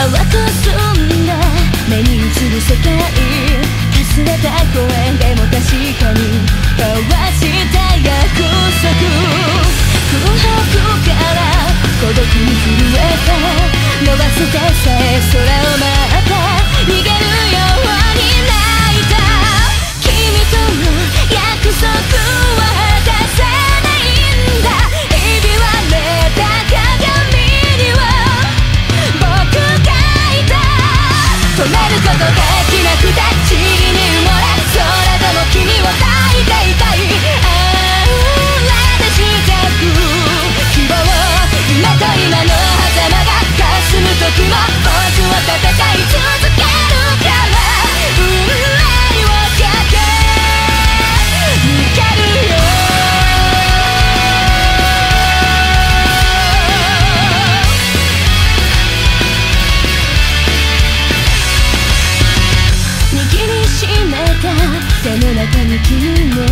淡く澄んだ目に映る世界。かすれた声。止めることできなくて地に埋もれそれでも君を抱いていたいああ私じゃく希望今と今の狭間が霞む時も僕を戦いたい風の中に君も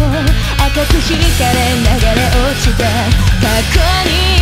赤く光れ流れ落ちた過去に